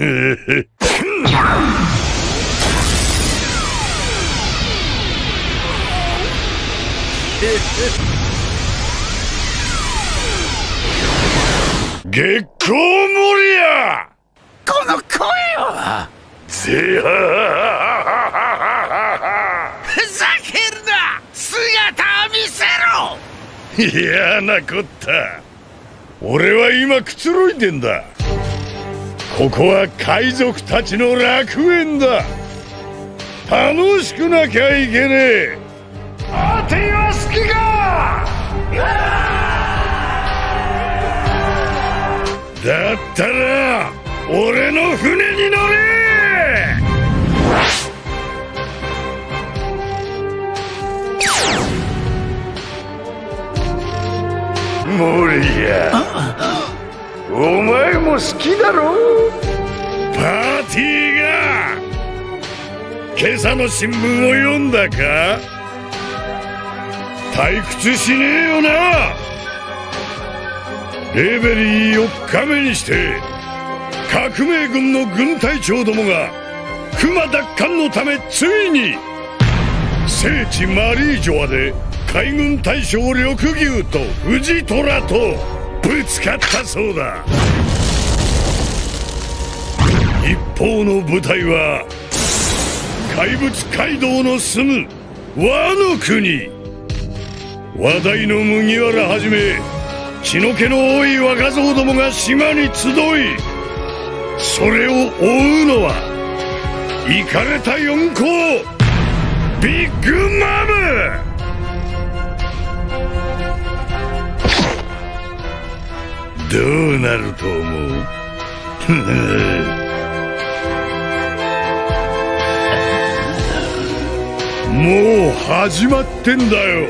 月光森や！この声は！ぜはふざけるな！姿を見せろ！嫌なこった。俺は今くつろいでんだここは海賊たちの楽園だ。楽しくなきゃいけねえ。あては好きか！だったら俺の船に乗れ！モリアお前も好きだろ？パーティーが今朝の新聞を読んだか？退屈しねえよな。レーベリー4日目にして革命軍の軍隊長どもが熊奪還のためついに聖地マリージョアで海軍大将緑牛と藤虎とぶつかったそうだ。一方の部隊は怪物街道の住む和の国。話題の麦わらはじめ血の気の多い若造どもが島に集いそれを追うのはイかれた四皇ビッグマム。どうなると思う？もう始まってんだよ。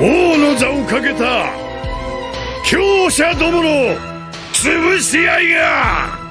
王の座をかけた強者どもの潰し合いが。